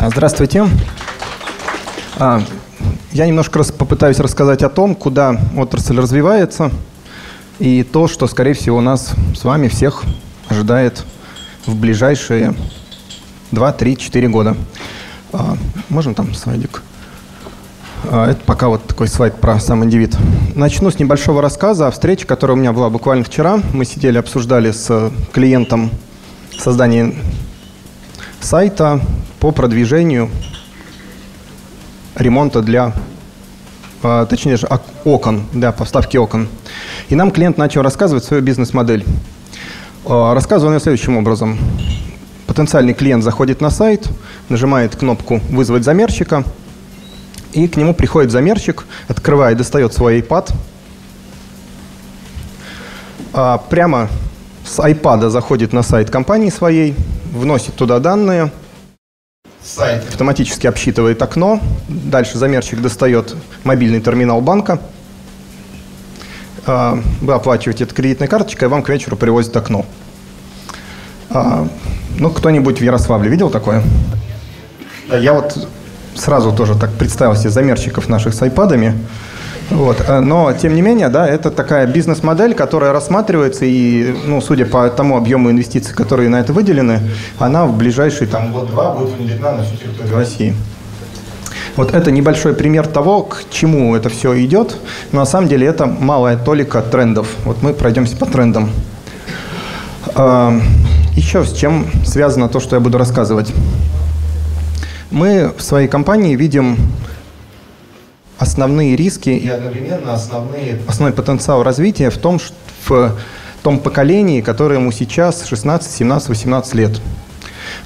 А, здравствуйте. А, я немножко раз попытаюсь рассказать о том, куда отрасль развивается, и то, что, скорее всего, нас с вами всех ожидает в ближайшие 2, 3, 4 года. А, можем там слайдик? Это пока вот такой слайд про сам индивид. Начну с небольшого рассказа о встрече, которая у меня была буквально вчера. Мы сидели, обсуждали с клиентом создание сайта по продвижению ремонта для, а, точнее же, окон, для поставки окон. И нам клиент начал рассказывать свою бизнес-модель. А, рассказывал он следующим образом. Потенциальный клиент заходит на сайт, нажимает кнопку «Вызвать замерщика», и к нему приходит замерщик, открывает, достает свой iPad, а, прямо с iPad заходит на сайт компании своей, вносит туда данные, сайт автоматически обсчитывает окно, дальше замерщик достает мобильный терминал банка, а, вы оплачиваете это кредитной карточкой, и вам к вечеру привозят окно. А, ну, кто-нибудь в Ярославле видел такое? Я вот сразу тоже так представил себе замерщиков наших с айпадами. Вот. Э, но, тем не менее, да, это такая бизнес-модель, которая рассматривается, и, ну, судя по тому объему инвестиций, которые на это выделены, она в ближайшие там, год-два будет внедрена на всю территорию России. Вот это небольшой пример того, к чему это все идет. Но на самом деле это малая толика трендов. Вот мы пройдемся по трендам. Э, Еще с чем связано то, что я буду рассказывать. Мы в своей компании видим основные риски и одновременно основные, основной потенциал развития в том, в том поколении, которое ему сейчас 16, 17, 18 лет.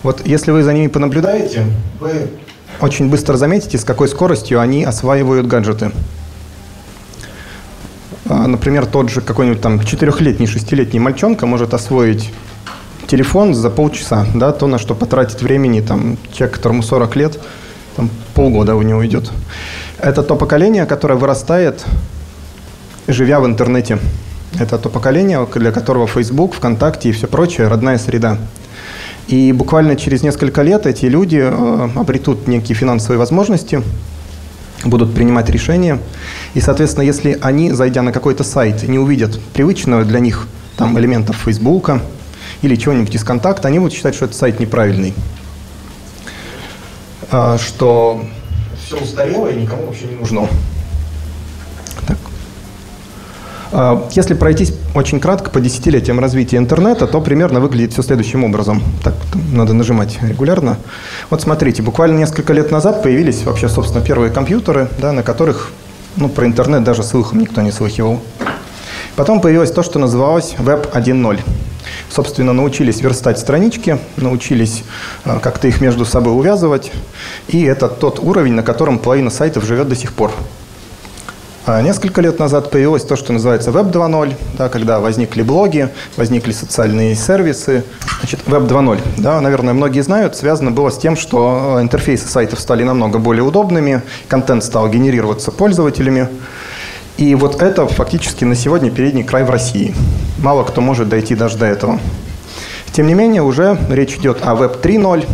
Вот если вы за ними понаблюдаете, вы очень быстро заметите, с какой скоростью они осваивают гаджеты. А, например, тот же какой-нибудь там четырехлетний, шестилетний мальчонка может освоить телефон за полчаса, да, то, на что потратить времени там, человек, которому 40 лет, там, полгода у него уйдет. Это то поколение, которое вырастает, живя в интернете. Это то поколение, для которого Facebook, ВКонтакте и все прочее – родная среда. И буквально через несколько лет эти люди э, обретут некие финансовые возможности, будут принимать решения. И, соответственно, если они, зайдя на какой-то сайт, не увидят привычного для них там, элементов Фейсбука, или чего-нибудь из контакта, они будут считать, что этот сайт неправильный. А, что все устарело и никому вообще не нужно. Так. А, если пройтись очень кратко по десятилетиям развития интернета, то примерно выглядит все следующим образом. Так, надо нажимать регулярно. Вот смотрите, буквально несколько лет назад появились вообще, собственно, первые компьютеры, да, на которых ну, про интернет даже слыхом никто не слыхивал. Потом появилось то, что называлось Web 1.0 собственно, научились верстать странички, научились э, как-то их между собой увязывать. И это тот уровень, на котором половина сайтов живет до сих пор. А несколько лет назад появилось то, что называется Web 2.0, да, когда возникли блоги, возникли социальные сервисы. Значит, Web 2.0, да, наверное, многие знают, связано было с тем, что э, интерфейсы сайтов стали намного более удобными, контент стал генерироваться пользователями. И вот это фактически на сегодня передний край в России. Мало кто может дойти даже до этого. Тем не менее, уже речь идет о Web 3.0,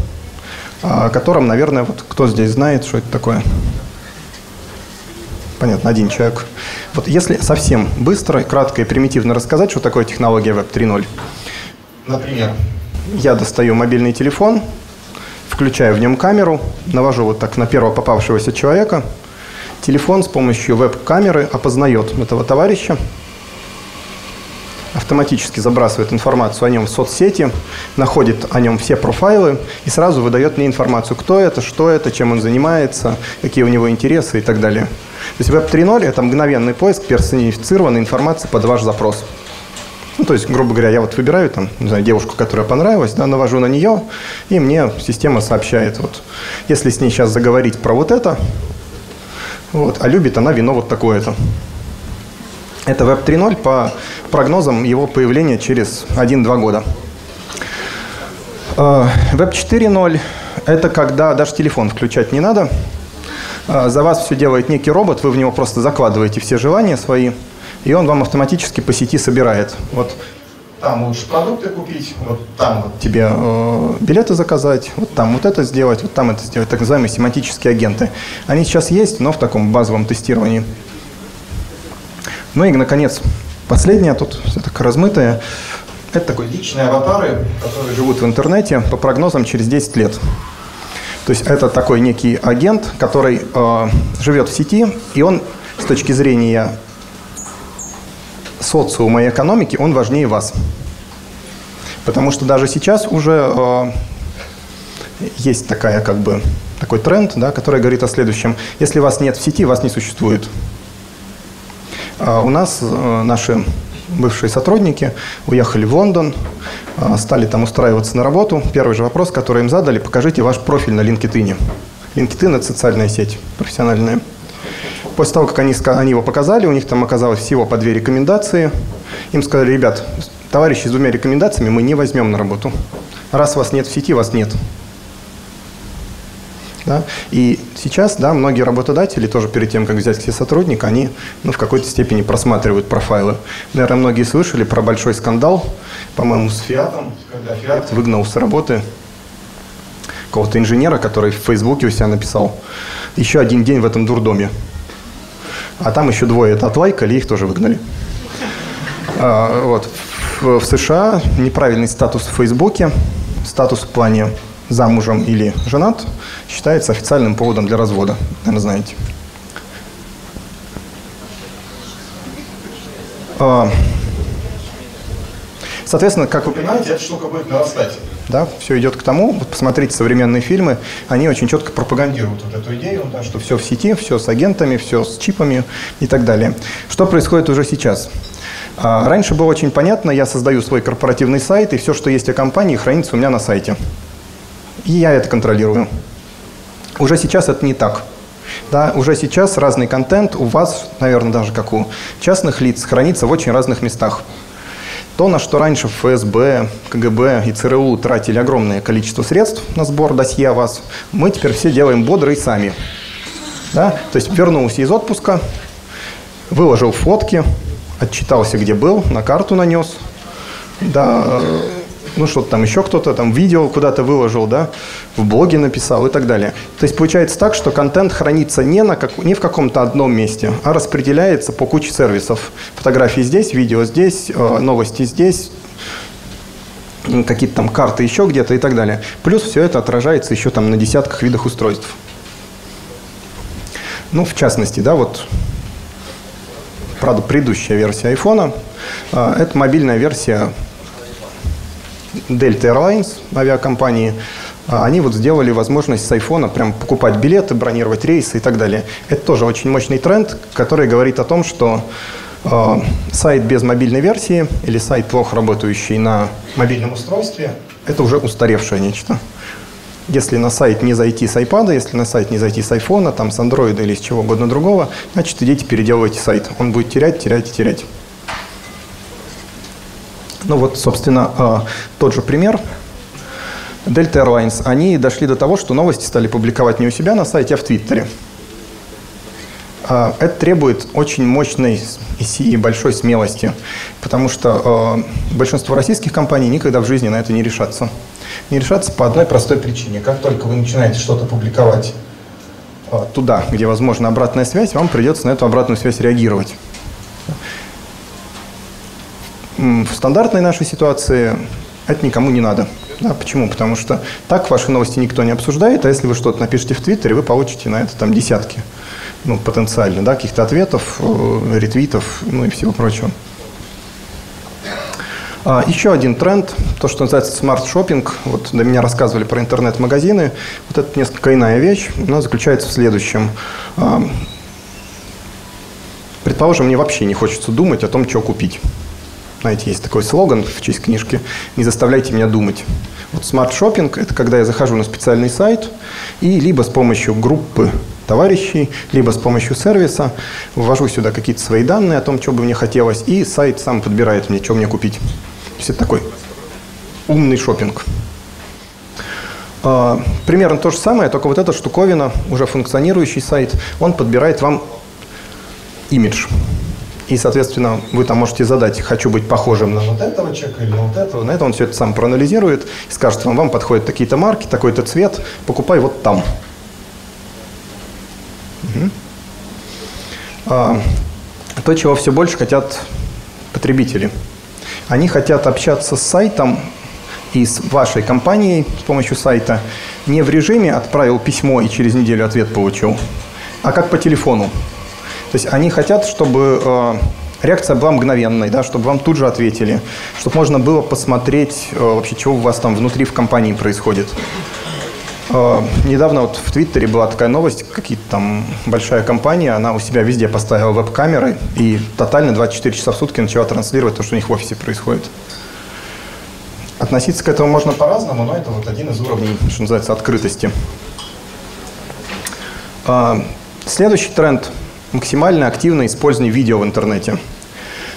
о котором, наверное, вот кто здесь знает, что это такое? Понятно, один человек. Вот если совсем быстро, кратко и примитивно рассказать, что такое технология Web 3.0. Например, я достаю мобильный телефон, включаю в нем камеру, навожу вот так на первого попавшегося человека – Телефон с помощью веб-камеры опознает этого товарища, автоматически забрасывает информацию о нем в соцсети, находит о нем все профайлы и сразу выдает мне информацию, кто это, что это, чем он занимается, какие у него интересы и так далее. То есть Web 3.0 – это мгновенный поиск персонифицированной информации под ваш запрос. Ну, то есть, грубо говоря, я вот выбираю там, не знаю, девушку, которая понравилась, да, навожу на нее, и мне система сообщает, вот, если с ней сейчас заговорить про вот это, вот. А любит она вино вот такое-то. Это Web 3.0 по прогнозам его появления через 1-2 года. Web а, 4.0 – это когда даже телефон включать не надо. А, за вас все делает некий робот, вы в него просто закладываете все желания свои, и он вам автоматически по сети собирает. Вот там лучше продукты купить, вот там вот тебе э, билеты заказать, вот там вот это сделать, вот там это сделать, так называемые семантические агенты. Они сейчас есть, но в таком базовом тестировании. Ну и, наконец, последнее, тут все так размытое. Это такой личные аватары, которые живут в интернете по прогнозам через 10 лет. То есть это такой некий агент, который э, живет в сети, и он с точки зрения социума и экономики, он важнее вас. Потому что даже сейчас уже э, есть такая, как бы, такой тренд, да, который говорит о следующем. Если вас нет в сети, вас не существует. А у нас э, наши бывшие сотрудники уехали в Лондон, э, стали там устраиваться на работу. Первый же вопрос, который им задали, покажите ваш профиль на LinkedIn. LinkedIn – это социальная сеть профессиональная. После того, как они, они его показали, у них там оказалось всего по две рекомендации. Им сказали, ребят, товарищи с двумя рекомендациями мы не возьмем на работу. Раз вас нет в сети, вас нет. Да? И сейчас да, многие работодатели тоже перед тем, как взять к себе сотрудника, они ну, в какой-то степени просматривают профайлы. Наверное, многие слышали про большой скандал, по-моему, с Фиатом, когда Фиат выгнал с работы какого-то инженера, который в Фейсбуке у себя написал «Еще один день в этом дурдоме». А там еще двое это отлайкали, их тоже выгнали. А, вот. В, США неправильный статус в Фейсбуке, статус в плане замужем или женат, считается официальным поводом для развода. Наверное, знаете. А, соответственно, как вы понимаете, эта штука будет нарастать. Да, все идет к тому, вот посмотрите современные фильмы, они очень четко пропагандируют вот эту идею, да, что все в сети, все с агентами, все с чипами и так далее. Что происходит уже сейчас? А, раньше было очень понятно, я создаю свой корпоративный сайт, и все, что есть о компании, хранится у меня на сайте. И я это контролирую. Уже сейчас это не так. Да, уже сейчас разный контент у вас, наверное, даже как у частных лиц, хранится в очень разных местах. То, на что раньше ФСБ, КГБ и ЦРУ тратили огромное количество средств на сбор досье о вас, мы теперь все делаем бодро и сами. Да? То есть вернулся из отпуска, выложил фотки, отчитался, где был, на карту нанес, да, ну что-то там еще кто-то там видео куда-то выложил, да, в блоге написал и так далее. То есть получается так, что контент хранится не, на как, не в каком-то одном месте, а распределяется по куче сервисов. Фотографии здесь, видео здесь, э, новости здесь, какие-то там карты еще где-то и так далее. Плюс все это отражается еще там на десятках видах устройств. Ну, в частности, да, вот, правда, предыдущая версия iPhone, э, это мобильная версия Delta Airlines, авиакомпании, а, они вот сделали возможность с айфона прям покупать билеты, бронировать рейсы и так далее. Это тоже очень мощный тренд, который говорит о том, что э, сайт без мобильной версии или сайт, плохо работающий на мобильном устройстве, это уже устаревшее нечто. Если на сайт не зайти с iPad, если на сайт не зайти с iPhone, там с Android или с чего угодно другого, значит идите переделывайте сайт. Он будет терять, терять и терять. Ну вот, собственно, а, тот же пример. Delta Airlines, они дошли до того, что новости стали публиковать не у себя на сайте, а в Твиттере. А, это требует очень мощной и большой смелости, потому что а, большинство российских компаний никогда в жизни на это не решатся. Не решатся по одной простой причине. Как только вы начинаете что-то публиковать туда, где возможна обратная связь, вам придется на эту обратную связь реагировать. В стандартной нашей ситуации это никому не надо. Да, почему? Потому что так ваши новости никто не обсуждает, а если вы что-то напишете в Твиттере, вы получите на это там десятки, ну, потенциально, да, каких-то ответов, э, ретвитов, ну и всего прочего. А, еще один тренд, то, что называется smart shopping. Вот до меня рассказывали про интернет-магазины. Вот это несколько иная вещь. Она заключается в следующем. А, предположим, мне вообще не хочется думать о том, что купить. Знаете, есть такой слоган в честь книжки «Не заставляйте меня думать». Вот смарт-шоппинг – это когда я захожу на специальный сайт и либо с помощью группы товарищей, либо с помощью сервиса ввожу сюда какие-то свои данные о том, что бы мне хотелось, и сайт сам подбирает мне, что мне купить. То есть это такой умный шопинг. А, примерно то же самое, только вот эта штуковина, уже функционирующий сайт, он подбирает вам имидж. И, соответственно, вы там можете задать, хочу быть похожим на вот этого человека или вот этого. На это он все это сам проанализирует и скажет вам, вам подходят такие-то марки, такой-то цвет, покупай вот там. Угу. А, то, чего все больше хотят потребители. Они хотят общаться с сайтом и с вашей компанией с помощью сайта не в режиме «отправил письмо и через неделю ответ получил», а как по телефону. То есть они хотят, чтобы э, реакция была мгновенной, да, чтобы вам тут же ответили, чтобы можно было посмотреть э, вообще, что у вас там внутри в компании происходит. Э, недавно вот в Твиттере была такая новость, какие-то там большая компания, она у себя везде поставила веб-камеры и тотально 24 часа в сутки начала транслировать то, что у них в офисе происходит. Относиться к этому можно по-разному, но это вот один из уровней, что называется, открытости. Следующий тренд – максимально активное использование видео в интернете.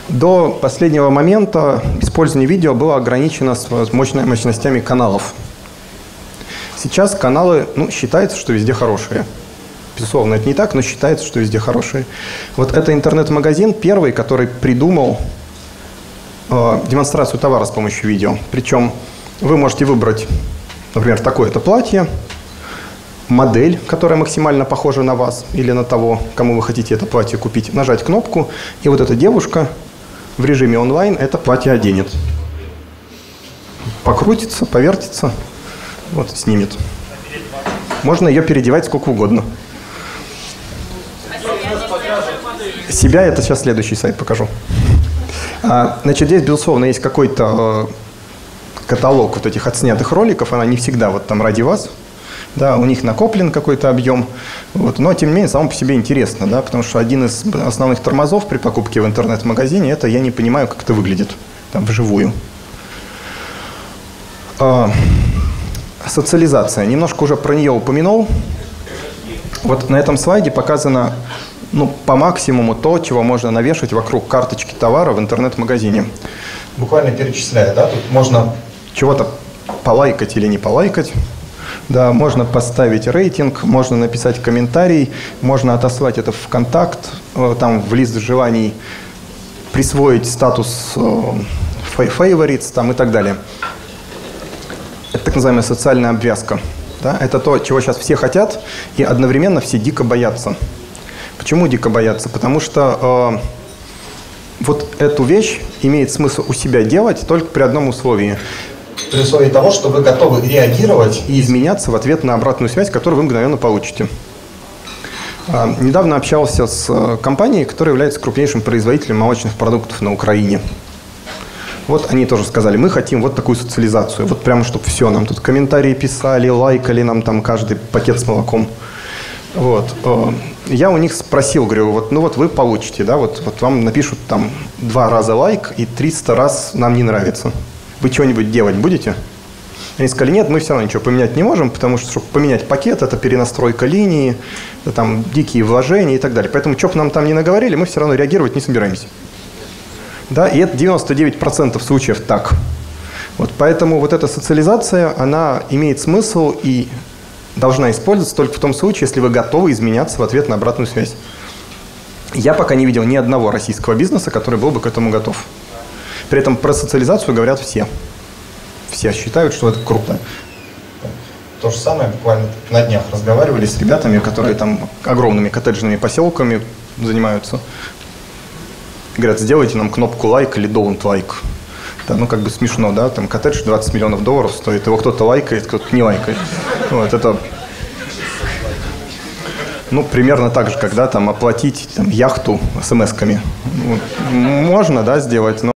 До последнего момента использование видео было ограничено с мощными мощностями каналов. Сейчас каналы, ну, считается, что везде хорошие. Безусловно, это не так, но считается, что везде хорошие. Вот это интернет-магазин первый, который придумал Э, демонстрацию товара с помощью видео. Причем вы можете выбрать, например, такое-то платье, модель, которая максимально похожа на вас или на того, кому вы хотите это платье купить, нажать кнопку, и вот эта девушка в режиме онлайн это платье оденет. Покрутится, повертится, вот, снимет. Можно ее переодевать сколько угодно. Себя это сейчас следующий сайт покажу. А, значит, здесь, безусловно, есть какой-то э, каталог вот этих отснятых роликов, она не всегда вот там ради вас, да, у них накоплен какой-то объем, вот, но тем не менее само по себе интересно, да, потому что один из основных тормозов при покупке в интернет-магазине это я не понимаю, как это выглядит там вживую. А, социализация. Немножко уже про нее упомянул. Вот на этом слайде показано ну, по максимуму то, чего можно навешать вокруг карточки товара в интернет-магазине. Буквально перечисляя, да, тут можно чего-то полайкать или не полайкать. Да, можно поставить рейтинг, можно написать комментарий, можно отослать это в контакт, э, там в лист желаний, присвоить статус э, favorites там, и так далее. Это так называемая социальная обвязка. Да? Это то, чего сейчас все хотят, и одновременно все дико боятся. Почему дико бояться? Потому что э, вот эту вещь имеет смысл у себя делать только при одном условии. При условии того, что вы готовы реагировать и изменяться в ответ на обратную связь, которую вы мгновенно получите. Э, недавно общался с э, компанией, которая является крупнейшим производителем молочных продуктов на Украине. Вот они тоже сказали, мы хотим вот такую социализацию. Вот прямо, чтобы все, нам тут комментарии писали, лайкали нам там каждый пакет с молоком. Вот. Э, я у них спросил, говорю, вот, ну вот вы получите, да, вот, вот вам напишут там два раза лайк и 300 раз нам не нравится. Вы что-нибудь делать будете? Они сказали, нет, мы все равно ничего поменять не можем, потому что, чтобы поменять пакет, это перенастройка линии, там дикие вложения и так далее. Поэтому, что бы нам там не наговорили, мы все равно реагировать не собираемся. Да, и это 99% случаев так. Вот поэтому вот эта социализация, она имеет смысл и должна использоваться только в том случае, если вы готовы изменяться в ответ на обратную связь. Я пока не видел ни одного российского бизнеса, который был бы к этому готов. При этом про социализацию говорят все. Все считают, что это круто. То же самое, буквально на днях разговаривали с ребятами, которые там огромными коттеджными поселками занимаются. Говорят, сделайте нам кнопку лайк или don't лайк. Да, ну, как бы смешно, да, там коттедж 20 миллионов долларов стоит, его кто-то лайкает, кто-то не лайкает. Вот, это ну, примерно так же, когда там оплатить там, яхту смс-ками. Вот, можно, да, сделать, но